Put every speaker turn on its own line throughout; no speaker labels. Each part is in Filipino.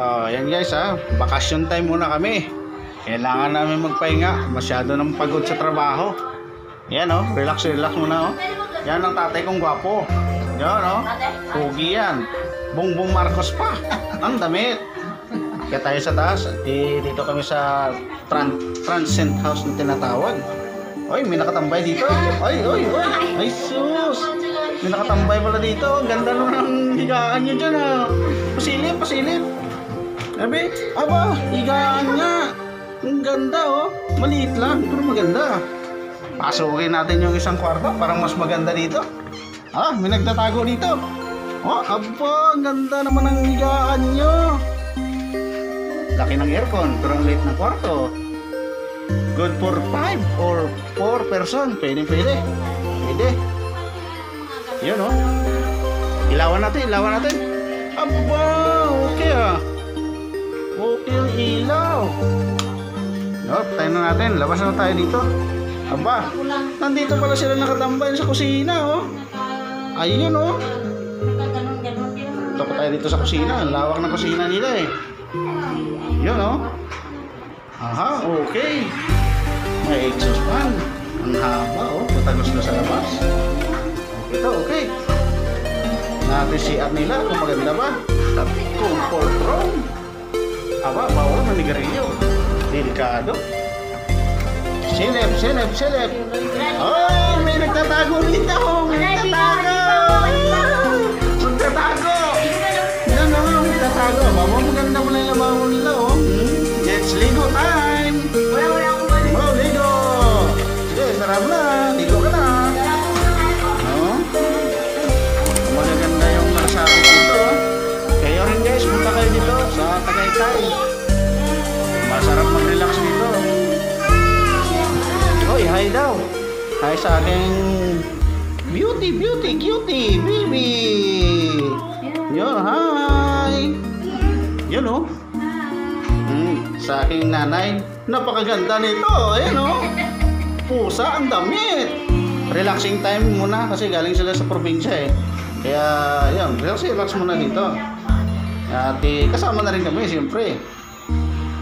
Oh, yan guys ha. Bakasyon time muna kami. Kailangan namin magpahinga. Masyado nang pagod sa trabaho. Yan oh, relax relax muna oh. Yan ang tatay kong gwapo. Yan oh. Pugi yan. Bongbong Marcos pa. Ang damit. Kaya tayo sa taas. Di, dito kami sa Tran Transcend House na tinatawag. Oy, may nakatambay dito. Oy, oy, oy. Ay, sus. May nakatambay pala dito. Ang Ganda ang higaan nyo dyan ah. Pasilip, pasilip. Sabi, aba, higaan nga. Ang ganda oh. Maliit lang, pero maganda. Pasukin natin yung isang kwarto. Parang mas maganda dito. Ah, may nagtatago dito. Oh, aba, ang ganda naman ang higaan nyo. Laki ng aircon, pero ang liit ng kwarto. Good for 5 or 4 person. Pwede, pwede. Pwede. Yun oh. Ilawan natin, ilawan natin. Aba, okay ah. Tayo na natin. Labas na tayo dito. Aba, nandito pala sila nakatambay sa kusina oh. Ayun oh. Pa tayo dito sa kusina. Ang lawak ng kusina nila eh. Yun oh. Aha, okay. May exhaust fan. Ang haba oh. Patagos na sa labas. Okay okay. Natin si nila kung maganda ba. Comfort room. Aba, bawal na nigarilyo. Delikado. Silip, silip, silip. Oh, may nagtatago dito. May nagtatago. Magtatago. Yan na nga, magtatago. Mama, maganda mo lang yung labaho nila, oh. Hmm, It's Ligo time. Oh, Ligo. Sige, sarap na. Ligo ka na. Oh. Magaganda yung masabi dito. oh. Kayo rin guys, punta kayo dito sa Tagaytay. Daw. Hi sa aking beauty, beauty, cutie, baby. Yun, hi. Yun oh. Hmm, sa aking nanay, napakaganda nito. Ayan oh. Pusa ang damit. Relaxing time muna kasi galing sila sa probinsya eh. Kaya, yan, relax, relax muna dito. At eh, kasama na rin kami, siyempre.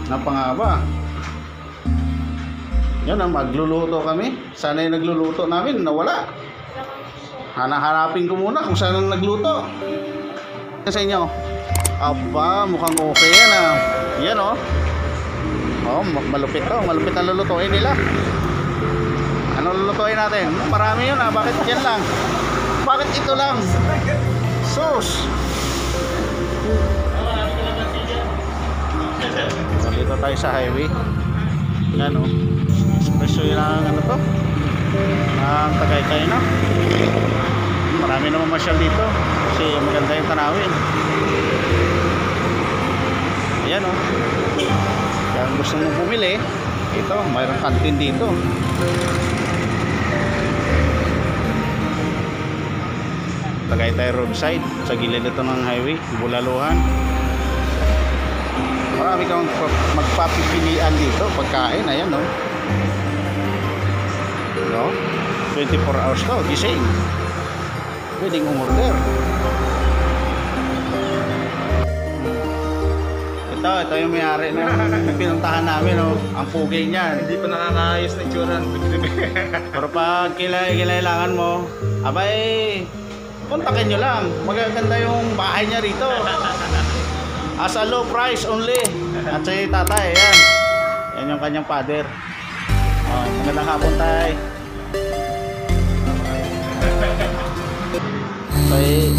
Napangaba. Yan ang magluluto kami. Sana yung nagluluto namin, nawala. Hanahanapin ko muna kung saan ang nagluto. Sa inyo. Aba, mukhang okay yan ah. Yan oh. Oh, ma- malupit to. Malupit ang lulutuin nila. Ano lulutuin natin? Marami yun ah. Bakit yan lang? Bakit ito lang? Sus! Dito tayo sa highway. Yan o. Presyo ang ano to. Ang Tagaytay na. Marami naman masyal dito. Kasi maganda yung tanawin. Ayan o. Kaya kung gusto mo bumili, ito, mayroong kantin dito. Tagaytay roadside sa gilid ito ng highway, Bulaluhan. Marami kang pa- magpapipilian dito, pagkain, ayan no. No? 24 hours to, gising. Pwedeng umorder. Ito, ito yung may-ari na pinuntahan namin, no? Ang pugay niyan.
Hindi pa nakakaayos na itsura.
Pero pag kila- kailangan mo, abay, kontakin nyo lang. Magaganda yung bahay niya rito. As a low price only. At si tatay, yan. Yan yung kanyang father. Oh, magandang hapon, tay. 喂